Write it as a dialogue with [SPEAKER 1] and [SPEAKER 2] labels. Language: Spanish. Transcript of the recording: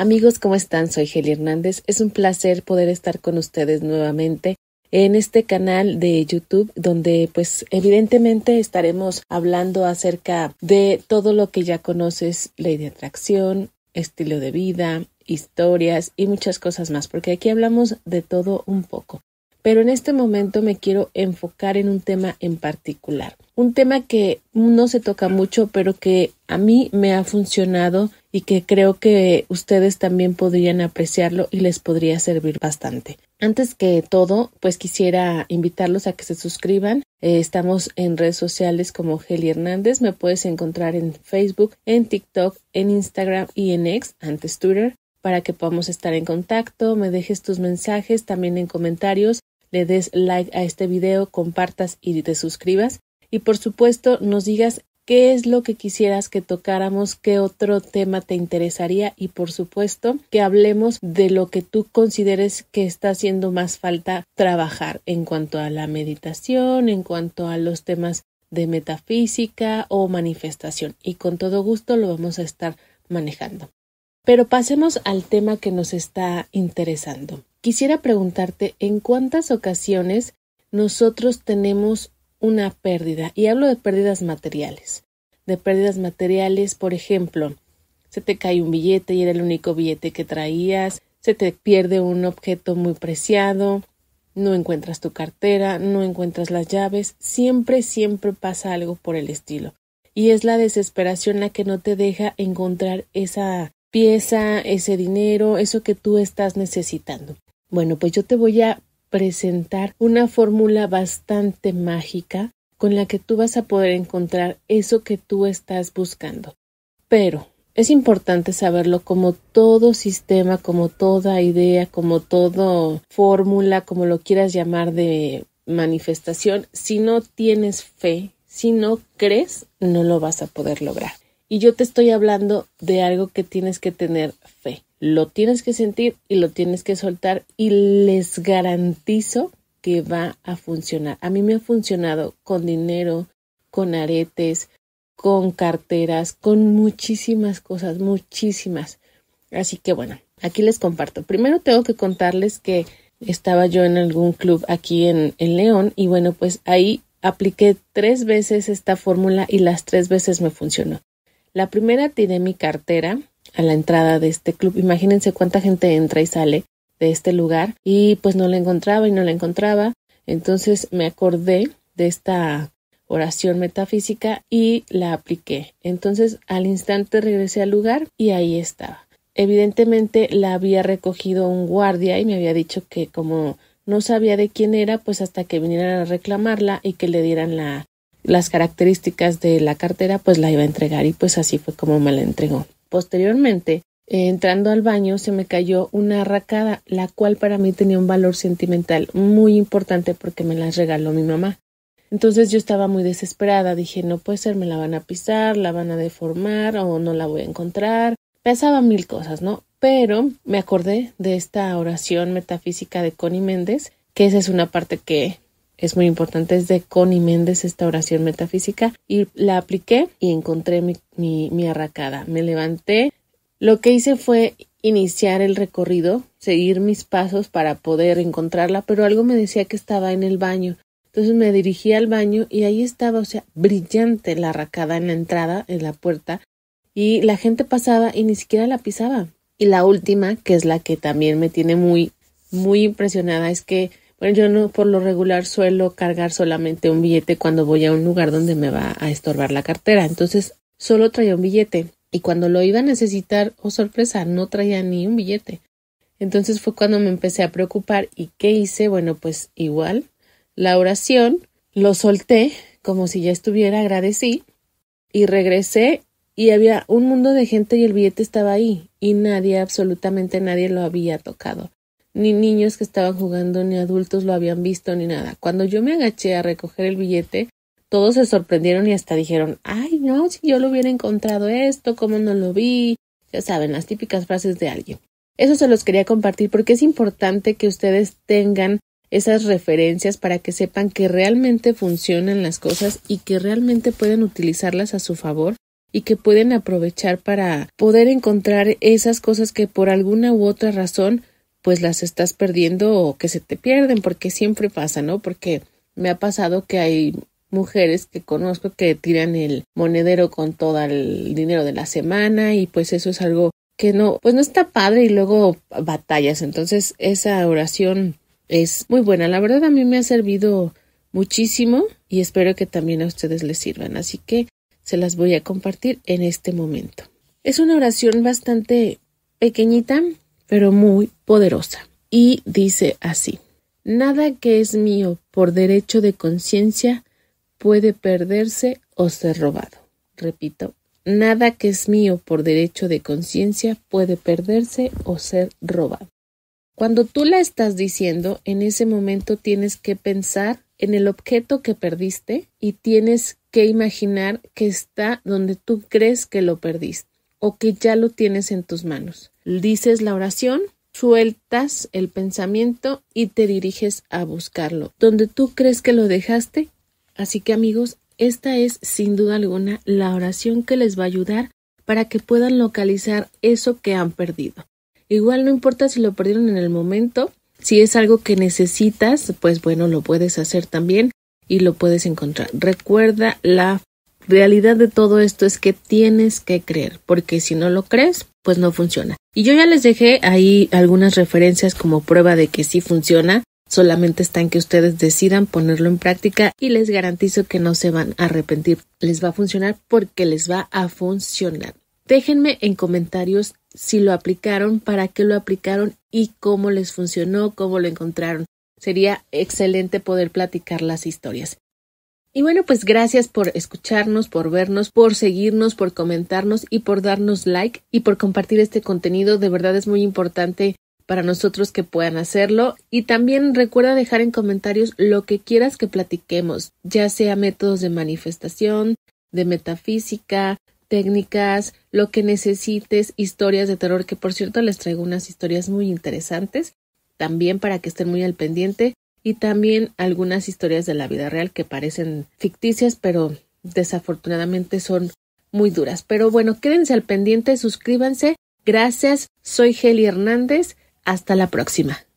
[SPEAKER 1] Amigos, ¿cómo están? Soy Geli Hernández. Es un placer poder estar con ustedes nuevamente en este canal de YouTube donde pues evidentemente estaremos hablando acerca de todo lo que ya conoces, ley de atracción, estilo de vida, historias y muchas cosas más, porque aquí hablamos de todo un poco. Pero en este momento me quiero enfocar en un tema en particular, un tema que no se toca mucho, pero que a mí me ha funcionado y que creo que ustedes también podrían apreciarlo y les podría servir bastante. Antes que todo, pues quisiera invitarlos a que se suscriban. Eh, estamos en redes sociales como Geli Hernández. Me puedes encontrar en Facebook, en TikTok, en Instagram y en X, antes Twitter, para que podamos estar en contacto. Me dejes tus mensajes también en comentarios. Le des like a este video, compartas y te suscribas y por supuesto nos digas qué es lo que quisieras que tocáramos, qué otro tema te interesaría y por supuesto que hablemos de lo que tú consideres que está haciendo más falta trabajar en cuanto a la meditación, en cuanto a los temas de metafísica o manifestación y con todo gusto lo vamos a estar manejando. Pero pasemos al tema que nos está interesando. Quisiera preguntarte en cuántas ocasiones nosotros tenemos una pérdida. Y hablo de pérdidas materiales. De pérdidas materiales, por ejemplo, se te cae un billete y era el único billete que traías, se te pierde un objeto muy preciado, no encuentras tu cartera, no encuentras las llaves, siempre, siempre pasa algo por el estilo. Y es la desesperación la que no te deja encontrar esa pieza, ese dinero, eso que tú estás necesitando. Bueno, pues yo te voy a presentar una fórmula bastante mágica con la que tú vas a poder encontrar eso que tú estás buscando. Pero es importante saberlo como todo sistema, como toda idea, como toda fórmula, como lo quieras llamar de manifestación, si no tienes fe, si no crees, no lo vas a poder lograr. Y yo te estoy hablando de algo que tienes que tener fe lo tienes que sentir y lo tienes que soltar y les garantizo que va a funcionar. A mí me ha funcionado con dinero, con aretes, con carteras, con muchísimas cosas, muchísimas. Así que bueno, aquí les comparto. Primero tengo que contarles que estaba yo en algún club aquí en, León y bueno, pues ahí apliqué tres veces esta fórmula y las tres veces me funcionó. La primera tiré mi cartera a la entrada de este club. Imagínense cuánta gente entra y sale de este lugar y pues no la encontraba y no la encontraba. Entonces me acordé de esta oración metafísica y la apliqué. Entonces al instante regresé al lugar y ahí estaba. Evidentemente la había recogido un guardia y me había dicho que como no sabía de quién era, pues hasta que vinieran a reclamarla y que le dieran la, las características de la cartera, pues la iba a entregar y pues así fue como me la entregó. Posteriormente, entrando al baño, se me cayó una arracada, la cual para mí tenía un valor sentimental muy importante porque me la regaló mi mamá. Entonces yo estaba muy desesperada, dije, no puede ser, me la van a pisar, la van a deformar o no la voy a encontrar. Pensaba mil cosas, ¿no? Pero me acordé de esta oración metafísica de Connie Méndez, que esa es una parte que es muy importante, es de Connie Méndez esta oración metafísica y la apliqué y encontré mi, mi, mi arracada. Me levanté. Lo que hice fue iniciar el recorrido, seguir mis pasos para poder encontrarla, pero algo me decía que estaba en el baño. Entonces me dirigí al baño y ahí estaba, o sea, brillante la arracada en la entrada, en la puerta, y la gente pasaba y ni siquiera la pisaba. Y la última, que es la que también me tiene muy, muy impresionada, es que bueno, yo no por lo regular suelo cargar solamente un billete cuando voy a un lugar donde me va a estorbar la cartera. Entonces, solo traía un billete. Y cuando lo iba a necesitar, oh sorpresa, no traía ni un billete. Entonces fue cuando me empecé a preocupar. ¿Y qué hice? Bueno, pues igual, la oración, lo solté como si ya estuviera, agradecí y regresé y había un mundo de gente y el billete estaba ahí y nadie, absolutamente nadie lo había tocado ni niños que estaban jugando, ni adultos lo habían visto, ni nada. Cuando yo me agaché a recoger el billete, todos se sorprendieron y hasta dijeron, ay, no, si yo lo hubiera encontrado esto, ¿cómo no lo vi? Ya saben, las típicas frases de alguien. Eso se los quería compartir porque es importante que ustedes tengan esas referencias para que sepan que realmente funcionan las cosas y que realmente pueden utilizarlas a su favor y que pueden aprovechar para poder encontrar esas cosas que por alguna u otra razón pues las estás perdiendo o que se te pierden porque siempre pasa, ¿no? Porque me ha pasado que hay mujeres que conozco que tiran el monedero con todo el dinero de la semana y pues eso es algo que no, pues no está padre y luego batallas. Entonces esa oración es muy buena. La verdad a mí me ha servido muchísimo y espero que también a ustedes les sirvan. Así que se las voy a compartir en este momento. Es una oración bastante pequeñita, pero muy poderosa. Y dice así, Nada que es mío por derecho de conciencia puede perderse o ser robado. Repito, nada que es mío por derecho de conciencia puede perderse o ser robado. Cuando tú la estás diciendo, en ese momento tienes que pensar en el objeto que perdiste y tienes que imaginar que está donde tú crees que lo perdiste o que ya lo tienes en tus manos. Dices la oración, sueltas el pensamiento y te diriges a buscarlo. Donde tú crees que lo dejaste, Así que amigos, esta es sin duda alguna la oración que les va a ayudar para que puedan localizar eso que han perdido. Igual no importa si lo perdieron en el momento, si es algo que necesitas, pues bueno, lo puedes hacer también y lo puedes encontrar. Recuerda, la realidad de todo esto es que tienes que creer, porque si no lo crees, pues no funciona. Y yo ya les dejé ahí algunas referencias como prueba de que sí funciona. Solamente está en que ustedes decidan ponerlo en práctica y les garantizo que no se van a arrepentir. Les va a funcionar porque les va a funcionar. Déjenme en comentarios si lo aplicaron, para qué lo aplicaron y cómo les funcionó, cómo lo encontraron. Sería excelente poder platicar las historias. Y bueno, pues gracias por escucharnos, por vernos, por seguirnos, por comentarnos y por darnos like y por compartir este contenido. De verdad es muy importante para nosotros que puedan hacerlo. Y también recuerda dejar en comentarios lo que quieras que platiquemos, ya sea métodos de manifestación, de metafísica, técnicas, lo que necesites, historias de terror, que por cierto les traigo unas historias muy interesantes, también para que estén muy al pendiente, y también algunas historias de la vida real que parecen ficticias, pero desafortunadamente son muy duras. Pero bueno, quédense al pendiente, suscríbanse. Gracias, soy Geli Hernández hasta la próxima.